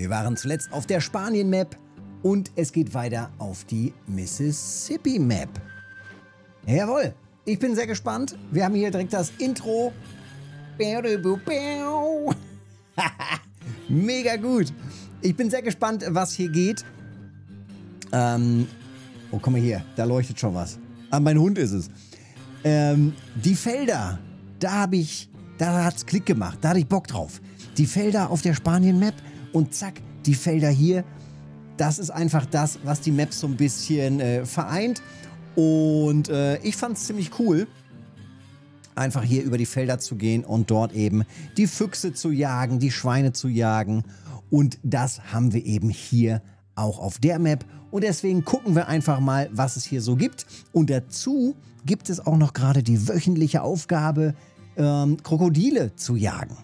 Wir waren zuletzt auf der Spanien-Map und es geht weiter auf die Mississippi-Map. Jawohl, ich bin sehr gespannt. Wir haben hier direkt das Intro. Mega gut. Ich bin sehr gespannt, was hier geht. Ähm, oh, komm mal hier, da leuchtet schon was. Ah, mein Hund ist es. Ähm, die Felder, da habe ich, da hat es Klick gemacht, da hatte ich Bock drauf. Die Felder auf der Spanien-Map und zack, die Felder hier. Das ist einfach das, was die Maps so ein bisschen äh, vereint. Und äh, ich fand es ziemlich cool, einfach hier über die Felder zu gehen und dort eben die Füchse zu jagen, die Schweine zu jagen. Und das haben wir eben hier auch auf der Map. Und deswegen gucken wir einfach mal, was es hier so gibt. Und dazu gibt es auch noch gerade die wöchentliche Aufgabe, ähm, Krokodile zu jagen.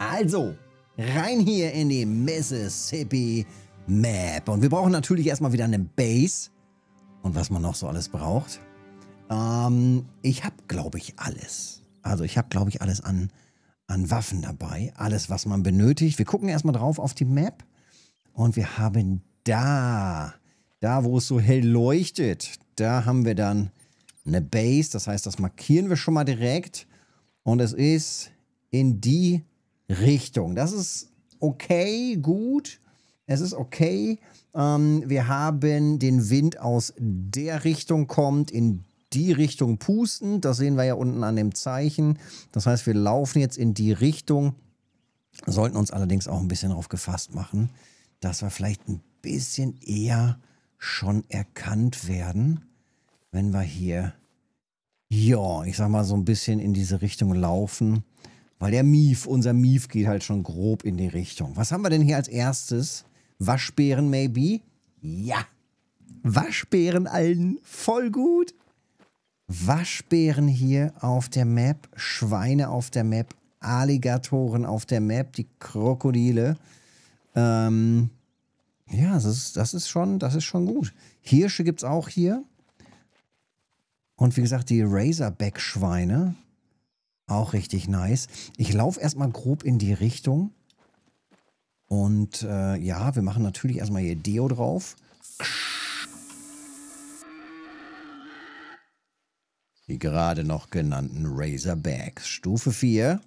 Also, rein hier in die Mississippi Map. Und wir brauchen natürlich erstmal wieder eine Base. Und was man noch so alles braucht. Ähm, ich habe, glaube ich, alles. Also ich habe, glaube ich, alles an, an Waffen dabei. Alles, was man benötigt. Wir gucken erstmal drauf auf die Map. Und wir haben da, da wo es so hell leuchtet, da haben wir dann eine Base. Das heißt, das markieren wir schon mal direkt. Und es ist in die Richtung. Das ist okay, gut. Es ist okay. Ähm, wir haben den Wind aus der Richtung kommt, in die Richtung pusten. Das sehen wir ja unten an dem Zeichen. Das heißt, wir laufen jetzt in die Richtung, sollten uns allerdings auch ein bisschen darauf gefasst machen, dass wir vielleicht ein bisschen eher schon erkannt werden, wenn wir hier, ja, ich sag mal so ein bisschen in diese Richtung laufen. Weil der Mief, unser Mief geht halt schon grob in die Richtung. Was haben wir denn hier als erstes? Waschbären maybe? Ja. Waschbären allen voll gut. Waschbären hier auf der Map, Schweine auf der Map, Alligatoren auf der Map, die Krokodile. Ähm, ja, das ist, das ist, schon, das ist schon gut. Hirsche gibt es auch hier. Und wie gesagt, die Razorback-Schweine. Auch richtig nice. Ich laufe erstmal grob in die Richtung. Und äh, ja, wir machen natürlich erstmal hier Deo drauf. Die gerade noch genannten Razorbacks. Stufe 4.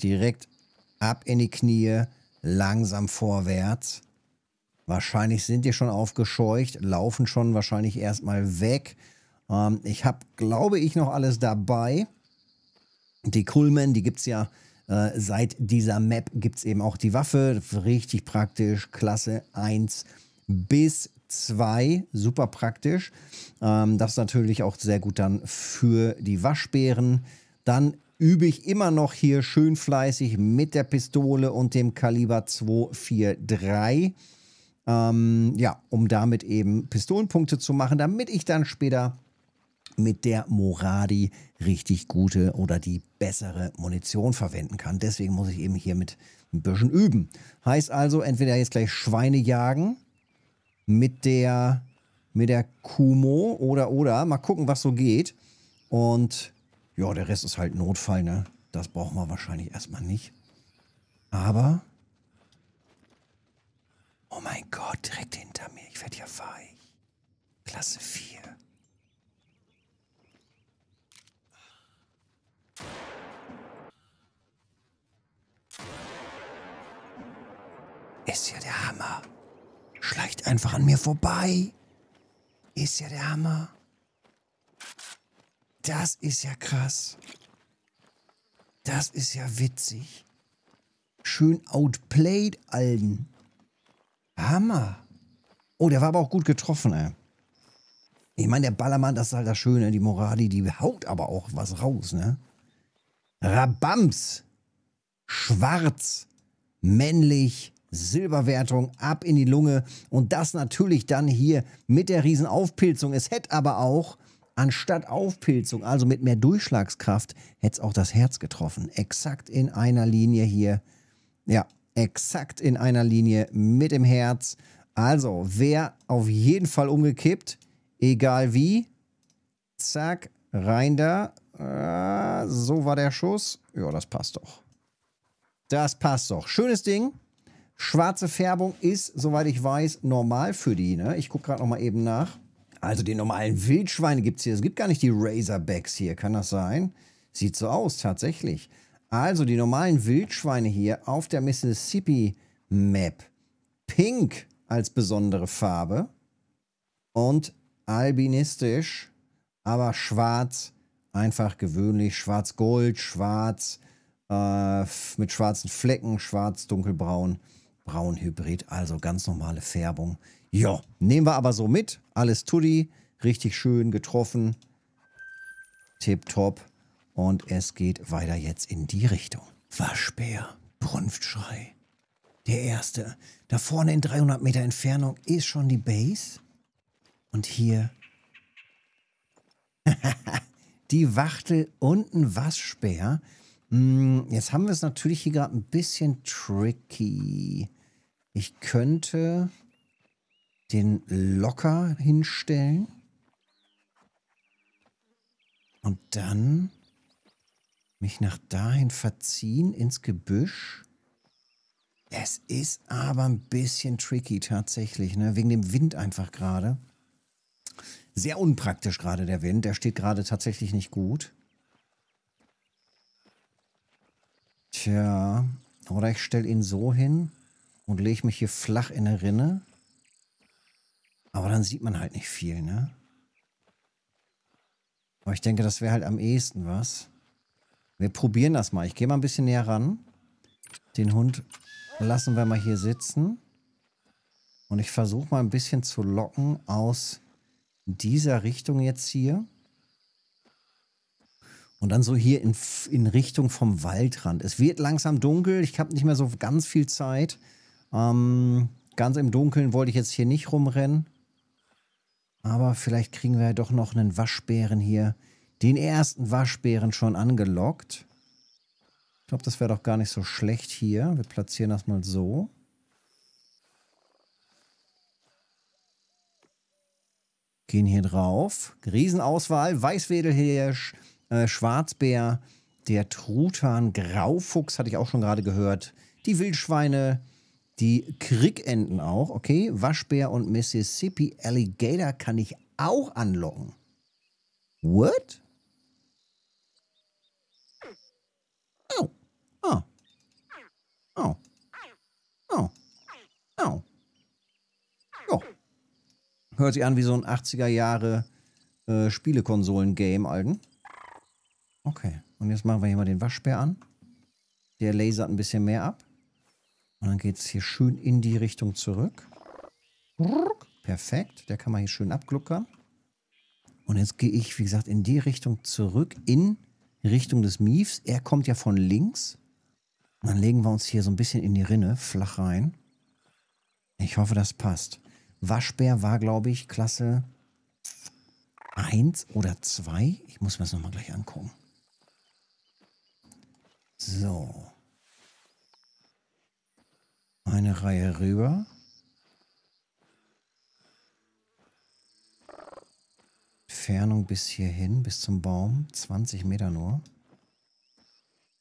Direkt ab in die Knie, langsam vorwärts. Wahrscheinlich sind die schon aufgescheucht, laufen schon wahrscheinlich erstmal weg. Ähm, ich habe, glaube ich, noch alles dabei. Die Kulmen, die gibt es ja äh, seit dieser Map, gibt es eben auch die Waffe. Richtig praktisch, Klasse 1 bis 2, super praktisch. Ähm, das ist natürlich auch sehr gut dann für die Waschbären. Dann übe ich immer noch hier schön fleißig mit der Pistole und dem Kaliber 243. Ähm, ja, um damit eben Pistolenpunkte zu machen, damit ich dann später mit der Moradi richtig gute oder die bessere Munition verwenden kann. Deswegen muss ich eben hier mit ein bisschen üben. Heißt also, entweder jetzt gleich Schweine jagen mit der, mit der Kumo oder, oder. Mal gucken, was so geht. Und ja, der Rest ist halt Notfall, ne? Das brauchen wir wahrscheinlich erstmal nicht. Aber. Oh mein Gott, direkt hinter mir. Ich werde ja weich. Klasse 4. Ist ja der Hammer. Schleicht einfach an mir vorbei. Ist ja der Hammer. Das ist ja krass. Das ist ja witzig. Schön outplayed, Alden. Hammer. Oh, der war aber auch gut getroffen, ey. Ich meine, der Ballermann, das ist halt das Schöne. Die Moradi, die haut aber auch was raus, ne? Rabams. Schwarz. Männlich. Silberwertung ab in die Lunge und das natürlich dann hier mit der Riesenaufpilzung. Es hätte aber auch anstatt Aufpilzung, also mit mehr Durchschlagskraft, hätte es auch das Herz getroffen. Exakt in einer Linie hier. Ja, exakt in einer Linie mit dem Herz. Also, wer auf jeden Fall umgekippt, egal wie. Zack, rein da. Äh, so war der Schuss. Ja, das passt doch. Das passt doch. Schönes Ding. Schwarze Färbung ist, soweit ich weiß, normal für die. Ne? Ich gucke gerade noch mal eben nach. Also die normalen Wildschweine gibt es hier. Es gibt gar nicht die Razorbacks hier. Kann das sein? Sieht so aus, tatsächlich. Also die normalen Wildschweine hier auf der Mississippi Map. Pink als besondere Farbe. Und albinistisch, aber schwarz. Einfach gewöhnlich. Schwarz-Gold, schwarz, äh, mit schwarzen Flecken, schwarz-dunkelbraun braun-hybrid, also ganz normale Färbung. Ja, nehmen wir aber so mit. Alles Tuddi, richtig schön getroffen. Tipptopp. Und es geht weiter jetzt in die Richtung. Waschbär, Brunftschrei. Der erste. Da vorne in 300 Meter Entfernung ist schon die Base. Und hier die Wachtel und ein Waschbär. Hm, jetzt haben wir es natürlich hier gerade ein bisschen tricky. Ich könnte den locker hinstellen. Und dann mich nach dahin verziehen ins Gebüsch. Es ist aber ein bisschen tricky tatsächlich, ne? wegen dem Wind einfach gerade. Sehr unpraktisch gerade der Wind, der steht gerade tatsächlich nicht gut. Tja, oder ich stelle ihn so hin und lege mich hier flach in eine Rinne. Aber dann sieht man halt nicht viel, ne? Aber ich denke, das wäre halt am ehesten was. Wir probieren das mal. Ich gehe mal ein bisschen näher ran. Den Hund lassen wir mal hier sitzen. Und ich versuche mal ein bisschen zu locken aus dieser Richtung jetzt hier. Und dann so hier in, in Richtung vom Waldrand. Es wird langsam dunkel. Ich habe nicht mehr so ganz viel Zeit. Ähm, ganz im Dunkeln wollte ich jetzt hier nicht rumrennen. Aber vielleicht kriegen wir ja doch noch einen Waschbären hier. Den ersten Waschbären schon angelockt. Ich glaube, das wäre doch gar nicht so schlecht hier. Wir platzieren das mal so. Gehen hier drauf. Riesenauswahl. Weißwedelhirsch, äh, Schwarzbär, der Truthahn, Graufuchs, hatte ich auch schon gerade gehört. Die Wildschweine, die Krickenten auch, okay. Waschbär und Mississippi Alligator kann ich auch anlocken. What? Oh. Oh. Oh. Oh. Oh. Oh. Hört sich an wie so ein 80er Jahre äh, Spielekonsolen-Game, Alten. Okay, und jetzt machen wir hier mal den Waschbär an. Der lasert ein bisschen mehr ab. Und dann geht es hier schön in die Richtung zurück. Perfekt, der kann man hier schön abgluckern. Und jetzt gehe ich, wie gesagt, in die Richtung zurück, in Richtung des Miefs. Er kommt ja von links. Und dann legen wir uns hier so ein bisschen in die Rinne, flach rein. Ich hoffe, das passt. Waschbär war, glaube ich, Klasse 1 oder 2. Ich muss mir das nochmal gleich angucken. So. Eine Reihe rüber. Entfernung bis hierhin, bis zum Baum, 20 Meter nur.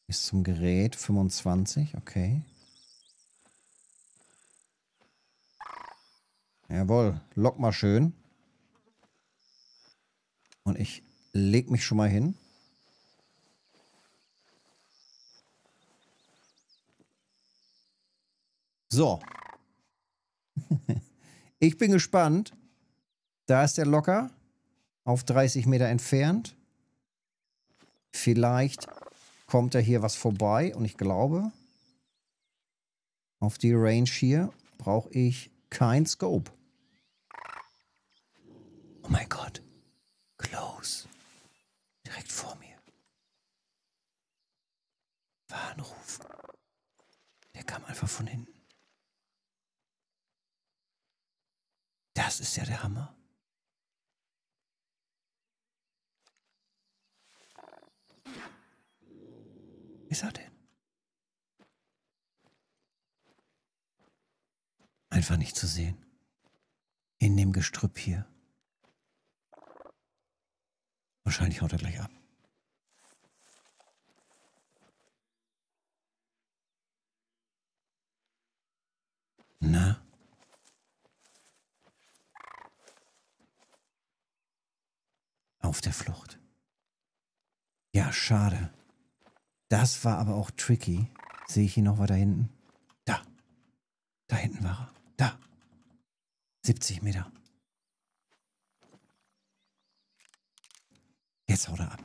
Bis zum Gerät, 25, okay. Jawohl, lock mal schön. Und ich leg mich schon mal hin. So. ich bin gespannt. Da ist der locker. Auf 30 Meter entfernt. Vielleicht kommt da hier was vorbei. Und ich glaube, auf die Range hier brauche ich kein Scope. Oh mein Gott. Close. Direkt vor mir. Warnruf. Der kam einfach von hinten. Das ist ja der Hammer. Ist er denn? einfach nicht zu sehen. In dem Gestrüpp hier. Wahrscheinlich haut er gleich ab. Na? Auf der Flucht. Ja, schade. Das war aber auch tricky. Sehe ich ihn noch weiter hinten? Da. Da hinten war er. Da. 70 Meter. Jetzt haut er ab.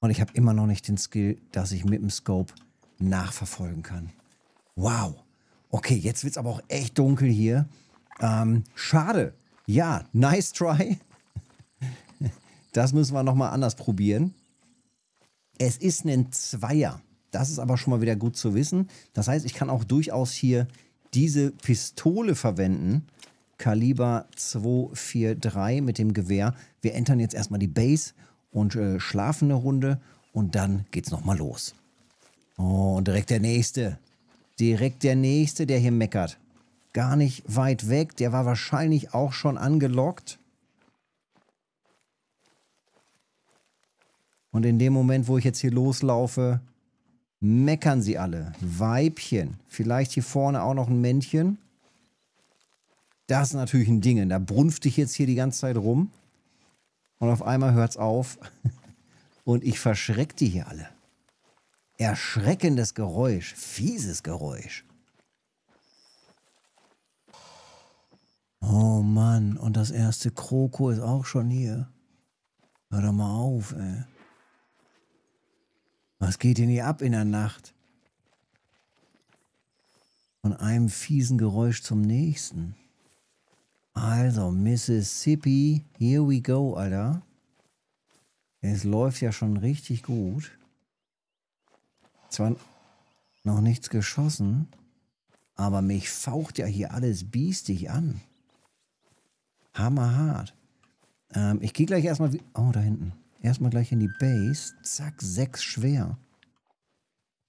Und ich habe immer noch nicht den Skill, dass ich mit dem Scope nachverfolgen kann. Wow. Okay, jetzt wird es aber auch echt dunkel hier. Ähm, schade. Ja, nice try. Das müssen wir nochmal anders probieren. Es ist ein Zweier. Das ist aber schon mal wieder gut zu wissen. Das heißt, ich kann auch durchaus hier diese Pistole verwenden. Kaliber 243 mit dem Gewehr. Wir entern jetzt erstmal die Base und äh, schlafen eine Runde und dann geht's nochmal los. Oh, und direkt der nächste. Direkt der nächste, der hier meckert. Gar nicht weit weg. Der war wahrscheinlich auch schon angelockt. Und in dem Moment, wo ich jetzt hier loslaufe, meckern sie alle. Weibchen. Vielleicht hier vorne auch noch ein Männchen. Das ist natürlich ein Ding. Da brunfte ich jetzt hier die ganze Zeit rum. Und auf einmal hört es auf. Und ich verschreck die hier alle. Erschreckendes Geräusch. Fieses Geräusch. Oh Mann, und das erste Kroko ist auch schon hier. Hör doch mal auf, ey. Was geht denn hier ab in der Nacht? Von einem fiesen Geräusch zum nächsten. Also, Mississippi, here we go, Alter. Es läuft ja schon richtig gut. Zwar noch nichts geschossen, aber mich faucht ja hier alles biestig an. Hammerhart. Ähm, ich gehe gleich erstmal... Oh, da hinten. Erstmal gleich in die Base. Zack, sechs schwer.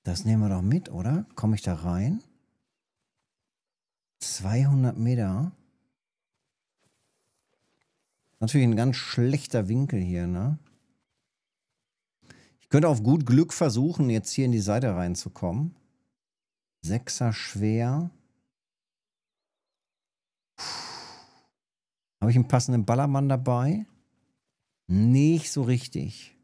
Das nehmen wir doch mit, oder? Komme ich da rein? 200 Meter. Natürlich ein ganz schlechter Winkel hier, ne? Ich könnte auf gut Glück versuchen, jetzt hier in die Seite reinzukommen. Sechser schwer. Habe ich einen passenden Ballermann dabei? Nicht so richtig.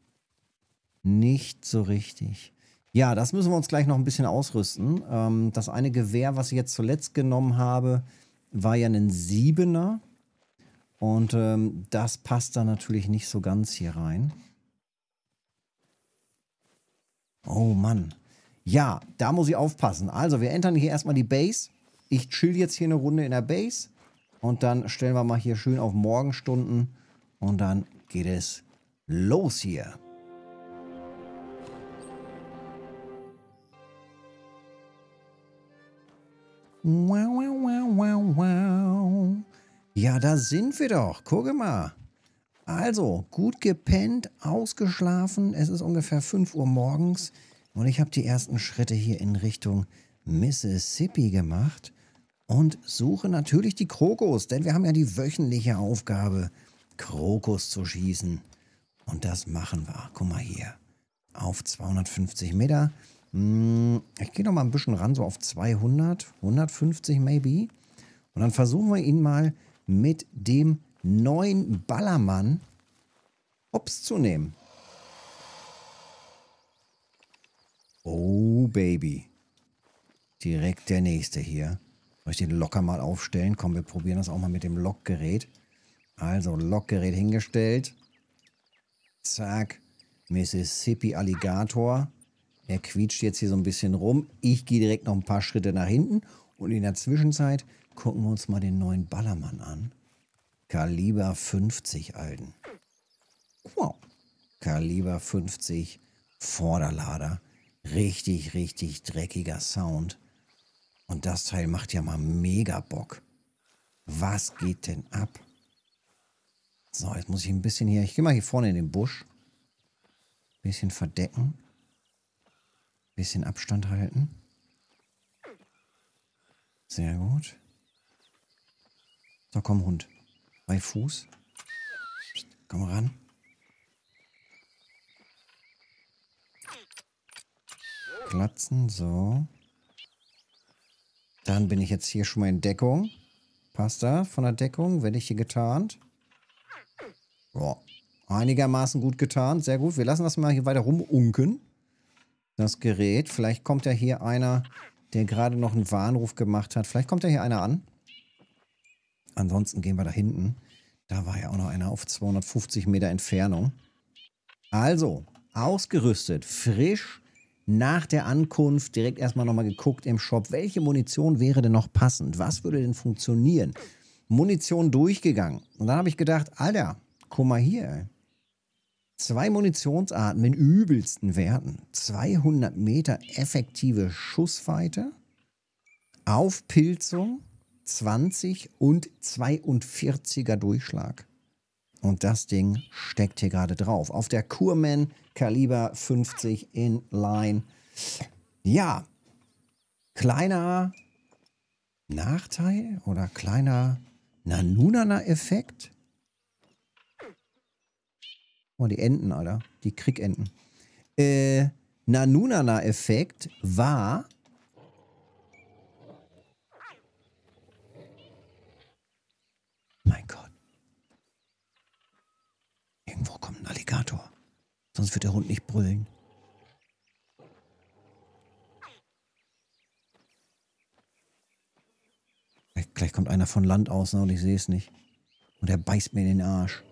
Nicht so richtig. Ja, das müssen wir uns gleich noch ein bisschen ausrüsten. Ähm, das eine Gewehr, was ich jetzt zuletzt genommen habe, war ja ein Siebener. Und ähm, das passt da natürlich nicht so ganz hier rein. Oh Mann. Ja, da muss ich aufpassen. Also, wir entern hier erstmal die Base. Ich chill jetzt hier eine Runde in der Base. Und dann stellen wir mal hier schön auf Morgenstunden. Und dann geht es los hier. Wow, wow, wow, wow. Ja, da sind wir doch. Gucke mal. Also, gut gepennt, ausgeschlafen. Es ist ungefähr 5 Uhr morgens. Und ich habe die ersten Schritte hier in Richtung Mississippi gemacht. Und suche natürlich die Krokos, denn wir haben ja die wöchentliche Aufgabe, Krokus zu schießen. Und das machen wir. Guck mal hier. Auf 250 Meter. Hm, ich gehe noch mal ein bisschen ran, so auf 200, 150 maybe. Und dann versuchen wir ihn mal mit dem neuen Ballermann hops zu nehmen. Oh, Baby. Direkt der nächste hier. Soll ich den locker mal aufstellen? Komm, wir probieren das auch mal mit dem Lockgerät. Also Lockgerät hingestellt. Zack. Mississippi Alligator. Er quietscht jetzt hier so ein bisschen rum. Ich gehe direkt noch ein paar Schritte nach hinten. Und in der Zwischenzeit gucken wir uns mal den neuen Ballermann an. Kaliber 50, Alten. Wow. Kaliber 50 Vorderlader. Richtig, richtig dreckiger Sound. Und das Teil macht ja mal mega Bock. Was geht denn ab? So, jetzt muss ich ein bisschen hier. Ich gehe mal hier vorne in den Busch. Bisschen verdecken. Bisschen Abstand halten. Sehr gut. So, komm, Hund. Bei Fuß. Psst, komm ran. Klatzen, so. Dann bin ich jetzt hier schon mal in Deckung. Passt da von der Deckung? Werde ich hier getarnt? Boah. Einigermaßen gut getarnt. Sehr gut. Wir lassen das mal hier weiter rumunken. Das Gerät. Vielleicht kommt ja hier einer, der gerade noch einen Warnruf gemacht hat. Vielleicht kommt ja hier einer an. Ansonsten gehen wir da hinten. Da war ja auch noch einer auf 250 Meter Entfernung. Also, ausgerüstet, frisch, nach der Ankunft direkt erstmal nochmal geguckt im Shop, welche Munition wäre denn noch passend? Was würde denn funktionieren? Munition durchgegangen. Und dann habe ich gedacht, Alter, guck mal hier. Zwei Munitionsarten mit übelsten Werten. 200 Meter effektive Schussweite. Aufpilzung 20 und 42er Durchschlag. Und das Ding steckt hier gerade drauf. Auf der Kurman Kaliber 50 in Line. Ja, kleiner Nachteil oder kleiner Nanunana-Effekt. Oh, die Enten, Alter. Die Kriegenten. Äh, Nanunana-Effekt war, Mein Gott. Irgendwo kommt ein Alligator. Sonst wird der Hund nicht brüllen. Gleich, gleich kommt einer von Land aus ne, und ich sehe es nicht. Und er beißt mir in den Arsch.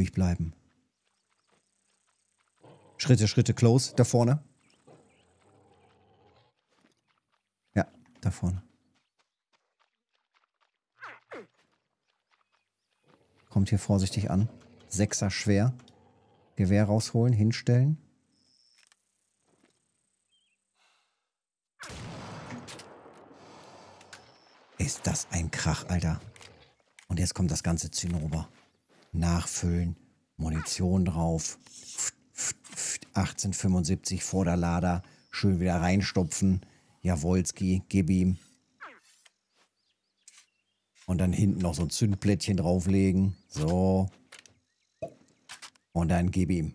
Ruhig bleiben. Schritte, Schritte, close. Da vorne. Ja, da vorne. Kommt hier vorsichtig an. Sechser schwer. Gewehr rausholen, hinstellen. Ist das ein Krach, Alter. Und jetzt kommt das ganze Zinnober. Nachfüllen, Munition drauf. 1875 Vorderlader. Schön wieder reinstopfen. Jawolski, gib ihm. Und dann hinten noch so ein Zündplättchen drauflegen. So. Und dann gib ihm.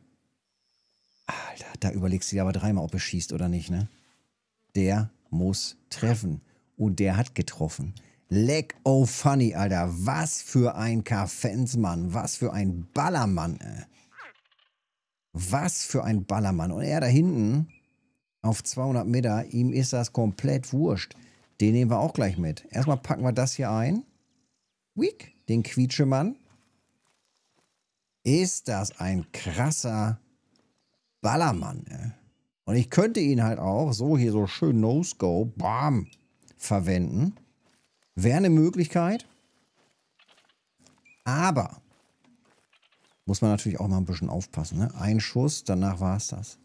Alter, da überlegst du dir aber dreimal, ob er schießt oder nicht, ne? Der muss treffen. Und der hat getroffen. Leck oh funny, Alter. Was für ein Kaffensmann. Was für ein Ballermann, ey. Was für ein Ballermann. Und er da hinten auf 200 Meter, ihm ist das komplett wurscht. Den nehmen wir auch gleich mit. Erstmal packen wir das hier ein. Week, den Quietschemann. Ist das ein krasser Ballermann. Ey. Und ich könnte ihn halt auch so hier so schön No-Scope, bam, verwenden. Wäre eine Möglichkeit. Aber muss man natürlich auch mal ein bisschen aufpassen. Ne? Ein Schuss, danach war es das.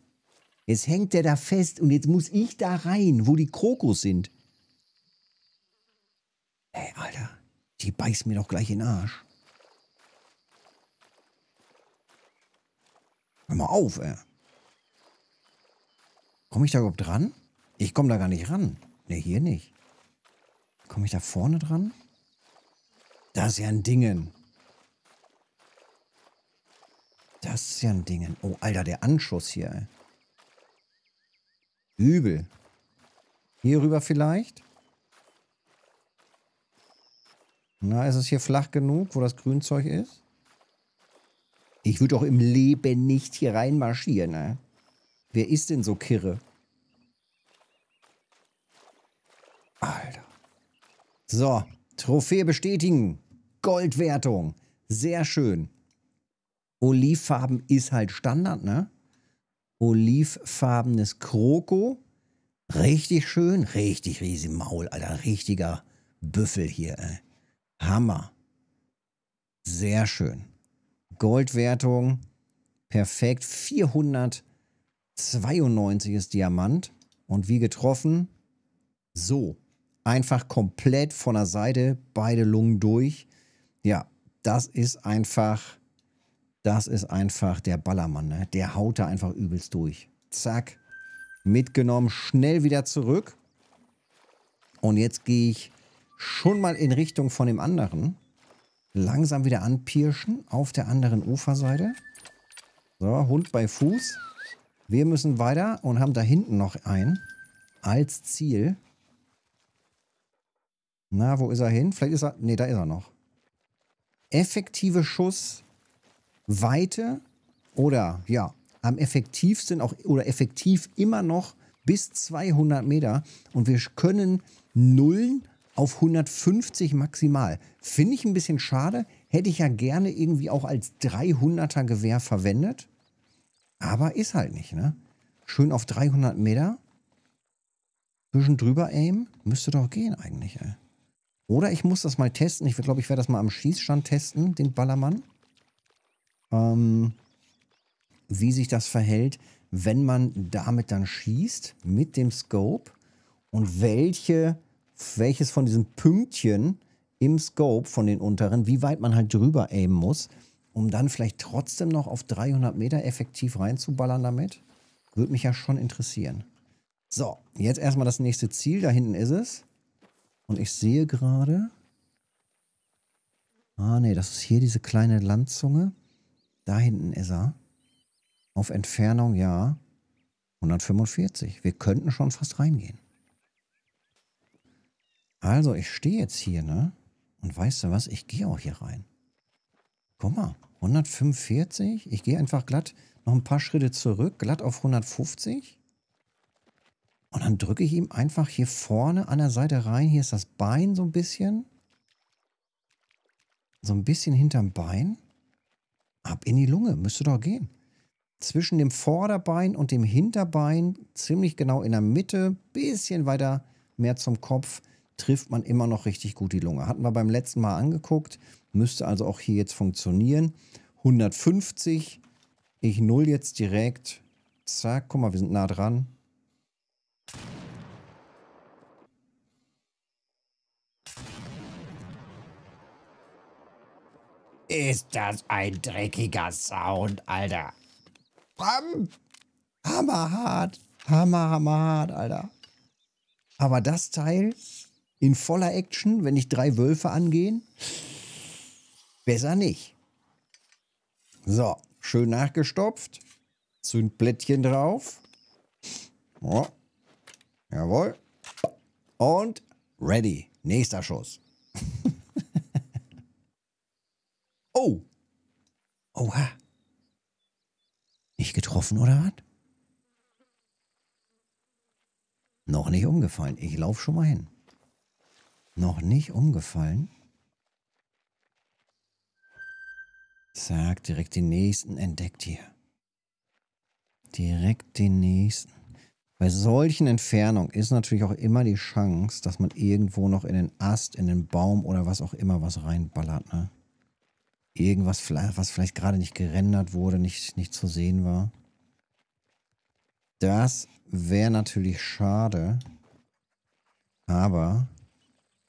Jetzt hängt der da fest und jetzt muss ich da rein, wo die Krokos sind. Ey, Alter. Die beißt mir doch gleich in den Arsch. Hör mal auf, ey. Komme ich da überhaupt dran? Ich komme da gar nicht ran. Ne, hier nicht. Komme ich da vorne dran? Das ist ja ein Dingen. Das ist ja ein Dingen. Oh, Alter, der Anschuss hier. Übel. Hier rüber vielleicht? Na, ist es hier flach genug, wo das Grünzeug ist? Ich würde doch im Leben nicht hier reinmarschieren, ne? Wer ist denn so kirre? So, Trophäe bestätigen. Goldwertung. Sehr schön. Olivfarben ist halt Standard, ne? Olivfarbenes Kroko. Richtig schön. Richtig riesig Maul, Alter. Richtiger Büffel hier, ey. Hammer. Sehr schön. Goldwertung. Perfekt. 492 ist Diamant. Und wie getroffen? So. Einfach komplett von der Seite. Beide Lungen durch. Ja, das ist einfach. Das ist einfach der Ballermann. Ne? Der haut da einfach übelst durch. Zack. Mitgenommen. Schnell wieder zurück. Und jetzt gehe ich schon mal in Richtung von dem anderen. Langsam wieder anpirschen auf der anderen Uferseite. So, Hund bei Fuß. Wir müssen weiter und haben da hinten noch einen als Ziel. Na, wo ist er hin? Vielleicht ist er... Ne, da ist er noch. Effektive Schussweite oder, ja, am effektivsten auch oder effektiv immer noch bis 200 Meter. Und wir können Nullen auf 150 maximal. Finde ich ein bisschen schade. Hätte ich ja gerne irgendwie auch als 300er Gewehr verwendet. Aber ist halt nicht, ne? Schön auf 300 Meter. Zwischen drüber aim. Müsste doch gehen eigentlich, ey. Oder ich muss das mal testen. Ich glaube, ich werde das mal am Schießstand testen, den Ballermann. Ähm, wie sich das verhält, wenn man damit dann schießt, mit dem Scope. Und welche, welches von diesen Pünktchen im Scope von den unteren, wie weit man halt drüber aimen muss, um dann vielleicht trotzdem noch auf 300 Meter effektiv reinzuballern damit. Würde mich ja schon interessieren. So, jetzt erstmal das nächste Ziel. Da hinten ist es. Und ich sehe gerade... Ah, nee, das ist hier diese kleine Landzunge. Da hinten ist er. Auf Entfernung, ja. 145. Wir könnten schon fast reingehen. Also, ich stehe jetzt hier, ne? Und weißt du was? Ich gehe auch hier rein. Guck mal, 145. Ich gehe einfach glatt noch ein paar Schritte zurück, glatt auf 150. Und dann drücke ich ihm einfach hier vorne an der Seite rein. Hier ist das Bein so ein bisschen. So ein bisschen hinterm Bein. Ab in die Lunge. Müsste doch gehen. Zwischen dem Vorderbein und dem Hinterbein, ziemlich genau in der Mitte, bisschen weiter mehr zum Kopf, trifft man immer noch richtig gut die Lunge. Hatten wir beim letzten Mal angeguckt. Müsste also auch hier jetzt funktionieren. 150. Ich null jetzt direkt. Zack, guck mal, wir sind nah dran. Ist das ein dreckiger Sound, Alter. Bam. Hammerhart. Hammer, hammerhart, Alter. Aber das Teil in voller Action, wenn ich drei Wölfe angehen, besser nicht. So, schön nachgestopft. Zündblättchen drauf. Oh. Jawohl. Und ready. Nächster Schuss. Oh. Oha. Nicht getroffen oder was? Noch nicht umgefallen. Ich laufe schon mal hin. Noch nicht umgefallen. Zack, direkt den nächsten entdeckt hier. Direkt den nächsten. Bei solchen Entfernungen ist natürlich auch immer die Chance, dass man irgendwo noch in den Ast, in den Baum oder was auch immer was reinballert, ne? Irgendwas, was vielleicht gerade nicht gerendert wurde, nicht, nicht zu sehen war. Das wäre natürlich schade. Aber,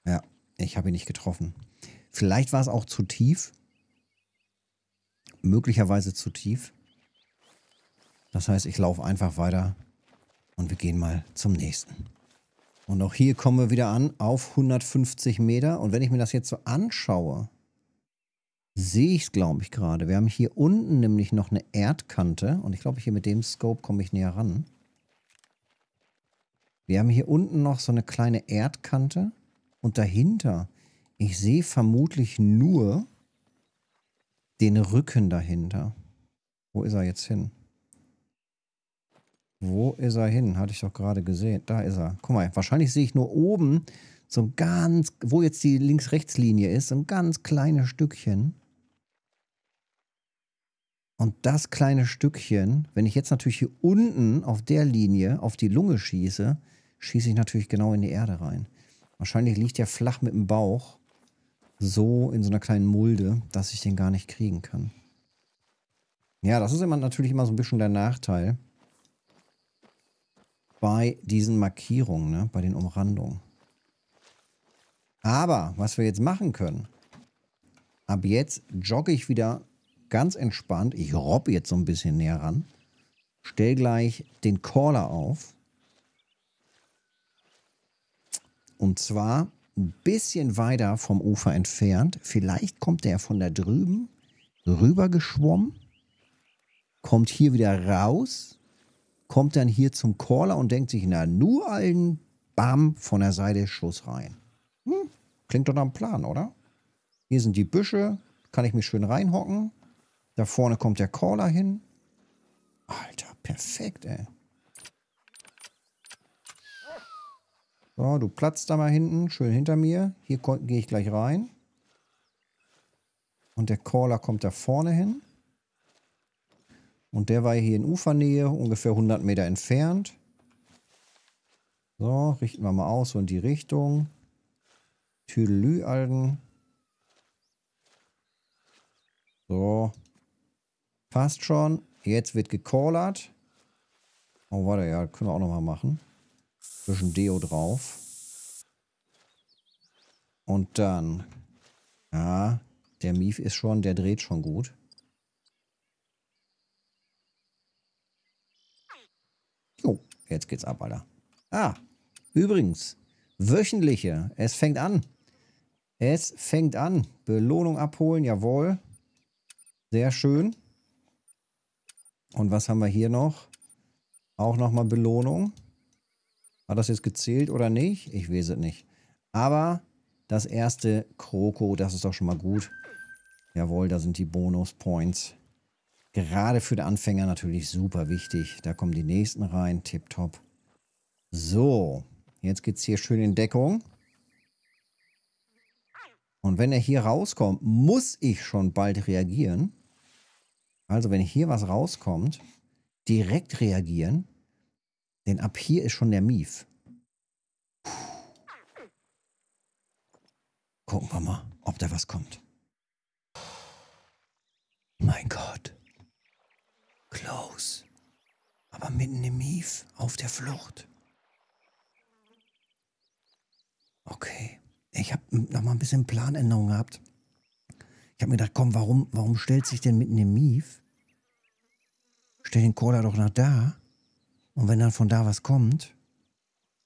ja, ich habe ihn nicht getroffen. Vielleicht war es auch zu tief. Möglicherweise zu tief. Das heißt, ich laufe einfach weiter und wir gehen mal zum nächsten. Und auch hier kommen wir wieder an auf 150 Meter. Und wenn ich mir das jetzt so anschaue, sehe ich es, glaube ich, gerade. Wir haben hier unten nämlich noch eine Erdkante. Und ich glaube, hier mit dem Scope komme ich näher ran. Wir haben hier unten noch so eine kleine Erdkante. Und dahinter, ich sehe vermutlich nur den Rücken dahinter. Wo ist er jetzt hin? Wo ist er hin? Hatte ich doch gerade gesehen. Da ist er. Guck mal, wahrscheinlich sehe ich nur oben so ein ganz, wo jetzt die Links-Rechts-Linie ist, so ein ganz kleines Stückchen. Und das kleine Stückchen, wenn ich jetzt natürlich hier unten auf der Linie auf die Lunge schieße, schieße ich natürlich genau in die Erde rein. Wahrscheinlich liegt er flach mit dem Bauch so in so einer kleinen Mulde, dass ich den gar nicht kriegen kann. Ja, das ist immer natürlich immer so ein bisschen der Nachteil bei diesen Markierungen, ne? bei den Umrandungen. Aber was wir jetzt machen können, ab jetzt jogge ich wieder ganz entspannt. Ich robbe jetzt so ein bisschen näher ran. Stell gleich den Caller auf. Und zwar ein bisschen weiter vom Ufer entfernt. Vielleicht kommt der von da drüben rüber geschwommen. Kommt hier wieder raus. kommt dann hier zum Caller und denkt sich, na, nur allen Bam, von der Seite Schuss rein. Hm, klingt doch nach einem Plan, oder? Hier sind die Büsche, kann ich mich schön reinhocken. Da vorne kommt der Caller hin. Alter, perfekt, ey. So, du platzt da mal hinten, schön hinter mir. Hier gehe ich gleich rein. Und der Caller kommt da vorne hin. Und der war hier in Ufernähe, ungefähr 100 Meter entfernt. So, richten wir mal aus, so in die Richtung. Tüdelü, Alten. So. Passt schon. Jetzt wird gecallert. Oh, warte, ja, können wir auch nochmal machen. Bisschen Deo drauf. Und dann. Ja, der Mief ist schon, der dreht schon gut. Jo, jetzt geht's ab, Alter. Ah, übrigens, wöchentliche. Es fängt an. Es fängt an. Belohnung abholen, jawohl. Sehr schön. Und was haben wir hier noch? Auch nochmal Belohnung. Hat das jetzt gezählt oder nicht? Ich weiß es nicht. Aber das erste Kroko, das ist doch schon mal gut. Jawohl, da sind die Bonus-Points. Gerade für den Anfänger natürlich super wichtig. Da kommen die nächsten rein. Tipptopp. So, jetzt geht es hier schön in Deckung. Und wenn er hier rauskommt, muss ich schon bald reagieren. Also wenn hier was rauskommt, direkt reagieren. Denn ab hier ist schon der Mief. Gucken wir mal, ob da was kommt. Mein Gott. Close. Aber mitten im Mief, auf der Flucht. Okay. Ich habe noch mal ein bisschen Planänderung gehabt. Ich habe mir gedacht, komm, warum, warum stellt sich denn mitten im Mief? Stell den Cola doch nach da. Und wenn dann von da was kommt,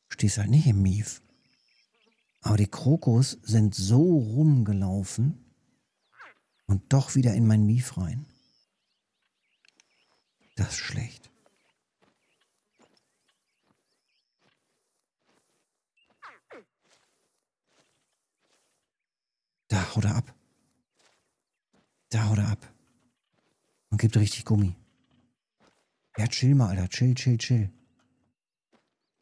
stehst halt nicht im Mief. Aber die Krokos sind so rumgelaufen und doch wieder in mein Mief rein. Das ist schlecht. Da haut er ab. Da haut er ab. Und gibt richtig Gummi. Ja, chill mal, Alter. Chill, chill, chill.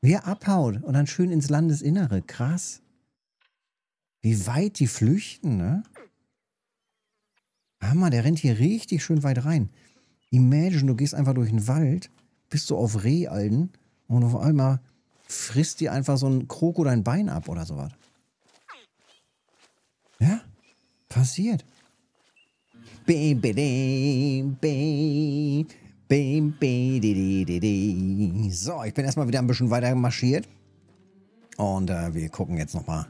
Wie er abhaut und dann schön ins Landesinnere. Krass. Wie weit die flüchten, ne? Hammer, der rennt hier richtig schön weit rein. Imagine, du gehst einfach durch den Wald, bist du auf Rehalden und auf einmal frisst dir einfach so ein Kroko dein Bein ab oder sowas. Ja, passiert. So, ich bin erstmal wieder ein bisschen weiter marschiert. Und äh, wir gucken jetzt nochmal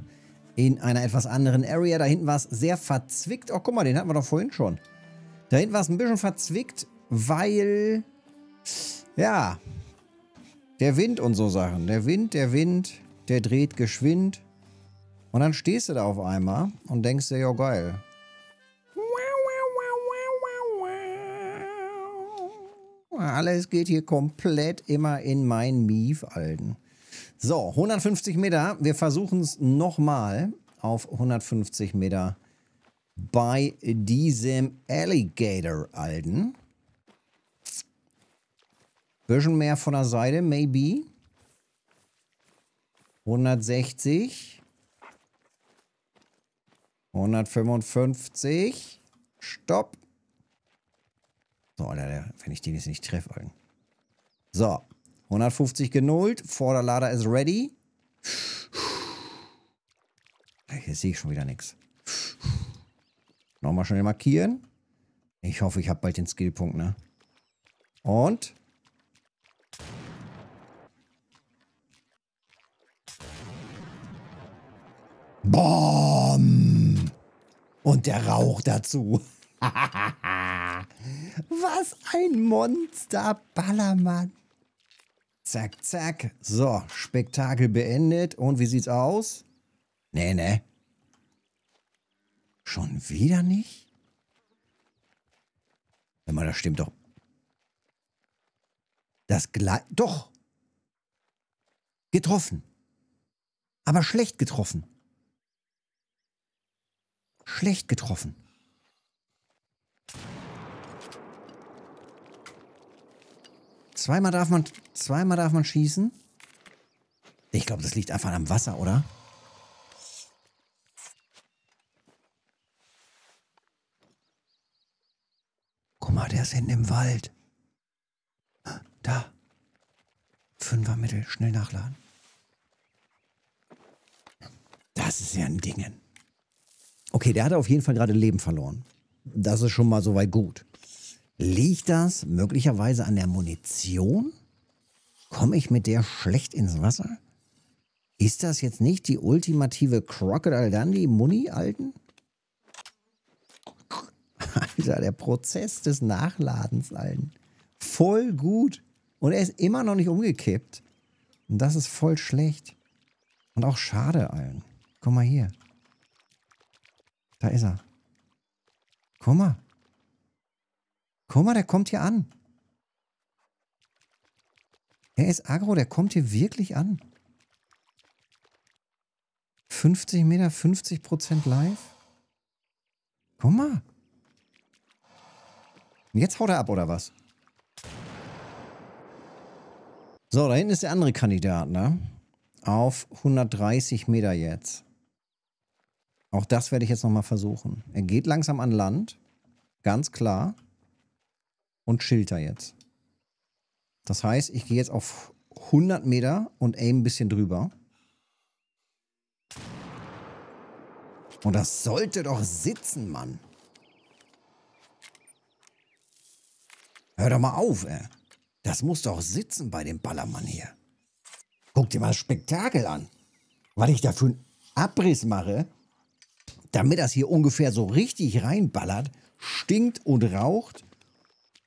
in einer etwas anderen Area. Da hinten war es sehr verzwickt. Oh, guck mal, den hatten wir doch vorhin schon. Da hinten war es ein bisschen verzwickt, weil, ja, der Wind und so Sachen. Der Wind, der Wind, der dreht geschwind. Und dann stehst du da auf einmal und denkst dir, ja geil. Alles geht hier komplett immer in mein Mief, Alten. So, 150 Meter. Wir versuchen es nochmal auf 150 Meter bei diesem Alligator, Alten. Bisschen mehr von der Seite, maybe. 160. 155. Stopp. So, Alter, wenn ich den jetzt nicht treffe, Alten. So, 150 genullt. Vorderlader ist ready. Hier sehe ich schon wieder nichts. Nochmal schnell markieren. Ich hoffe, ich habe bald den Skillpunkt, ne? Und? Bom! Und der Rauch dazu. Was ein Monster-Ballermann. Zack, zack. So, Spektakel beendet. Und wie sieht's aus? Nee, nee. Schon wieder nicht? Hör mal, das stimmt doch. Das gleich. Doch. Getroffen. Aber schlecht getroffen. Schlecht getroffen. Zweimal darf man, zweimal darf man schießen. Ich glaube, das liegt einfach am Wasser, oder? Guck mal, der ist hinten im Wald. Da. Fünfermittel, schnell nachladen. Das ist ja ein Dingen. Okay, der hat auf jeden Fall gerade Leben verloren. Das ist schon mal soweit gut. Liegt das möglicherweise an der Munition? Komme ich mit der schlecht ins Wasser? Ist das jetzt nicht die ultimative Crocodile Dundee Muni, Alten? Alter, der Prozess des Nachladens, Alten. Voll gut. Und er ist immer noch nicht umgekippt. Und das ist voll schlecht. Und auch schade, Alten. Guck mal hier. Da ist er. Guck mal. Guck mal, der kommt hier an. Er ist aggro, der kommt hier wirklich an. 50 Meter, 50 Prozent live. Guck mal. Jetzt haut er ab, oder was? So, da hinten ist der andere Kandidat, ne? Auf 130 Meter jetzt. Auch das werde ich jetzt nochmal versuchen. Er geht langsam an Land. Ganz klar. Und da jetzt. Das heißt, ich gehe jetzt auf 100 Meter und aim ein bisschen drüber. Und das sollte doch sitzen, Mann. Hör doch mal auf, ey. Das muss doch sitzen bei dem Ballermann hier. Guck dir mal das Spektakel an. Was ich da für einen Abriss mache, damit das hier ungefähr so richtig reinballert, stinkt und raucht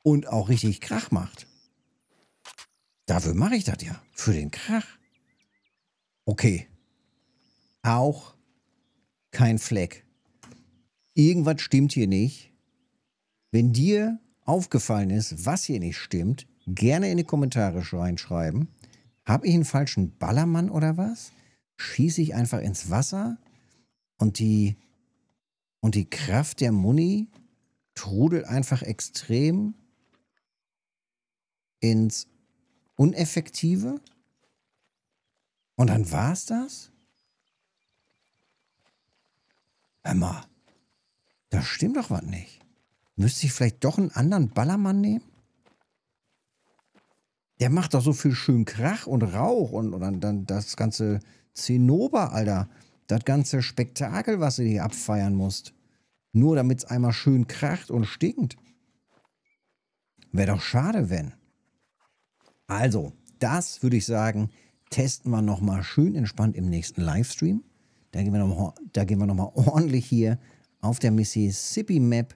und auch richtig Krach macht. Dafür mache ich das ja. Für den Krach. Okay. Auch kein Fleck. Irgendwas stimmt hier nicht. Wenn dir aufgefallen ist, was hier nicht stimmt, gerne in die Kommentare reinschreiben. Habe ich einen falschen Ballermann oder was? Schieße ich einfach ins Wasser und die, und die Kraft der Muni trudelt einfach extrem ins Uneffektive? Und dann war es das? Mal, da stimmt doch was nicht. Müsste ich vielleicht doch einen anderen Ballermann nehmen? Der macht doch so viel schön Krach und Rauch und, und dann, dann das ganze Zinnober, Alter. Das ganze Spektakel, was du hier abfeiern musst. Nur damit es einmal schön kracht und stinkt. Wäre doch schade, wenn. Also, das würde ich sagen, testen wir nochmal schön entspannt im nächsten Livestream. Da gehen wir nochmal noch, ordentlich hier auf der Mississippi Map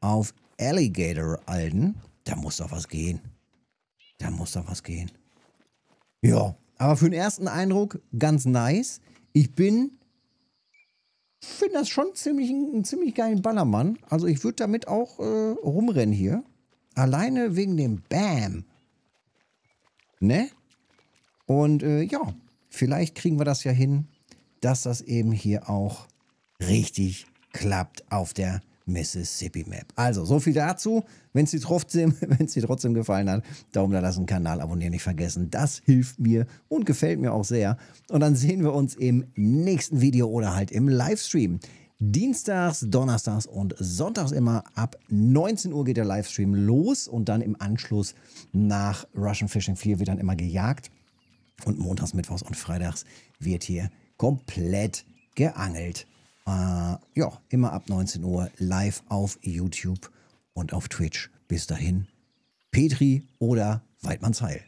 auf Alligator Alden. Da muss doch was gehen. Da muss doch was gehen. Ja, aber für den ersten Eindruck ganz nice. Ich bin, finde das schon ziemlich, einen ziemlich geilen Ballermann. Also ich würde damit auch äh, rumrennen hier. Alleine wegen dem Bam. Ne? Und äh, ja, vielleicht kriegen wir das ja hin, dass das eben hier auch richtig klappt auf der Mississippi Map. Also, so viel dazu. Wenn es dir trotzdem, dir trotzdem gefallen hat, Daumen da lassen, Kanal abonnieren nicht vergessen. Das hilft mir und gefällt mir auch sehr. Und dann sehen wir uns im nächsten Video oder halt im Livestream. Dienstags, Donnerstags und Sonntags immer ab 19 Uhr geht der Livestream los und dann im Anschluss nach Russian Fishing 4 wird dann immer gejagt. Und montags, mittwochs und freitags wird hier komplett geangelt. Äh, ja, immer ab 19 Uhr live auf YouTube und auf Twitch. Bis dahin, Petri oder Weidmanns Heil.